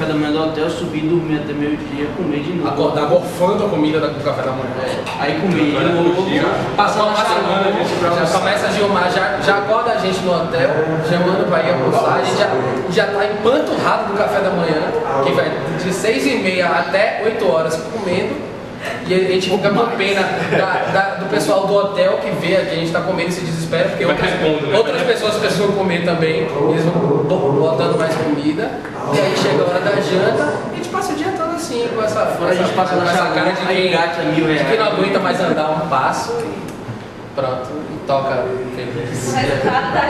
café da manhã do hotel, subi, dormi até meio-dia, comer de novo. Acordar gorfando a comida do café da manhã. Aí comi de novo, passando a semana, já começa a Gilmar, já, já acorda a gente no hotel, chamando pra ir almoçar, a gente já, já tá empanturrado do café da manhã, que vai de 6 e meia até 8 horas comendo. E a gente fica com pena da, da, do pessoal do hotel que vê que a gente tá comendo e se desespera, porque outras, né? outras pessoas precisam comer também, eles vão botando mais comida. E aí chega a hora da janta, a gente passa o dia todo assim, com essa, com a gente passa com na essa cara de quem, gasta mil de reais. quem não aguenta mais andar um passo e pronto, e toca feliz.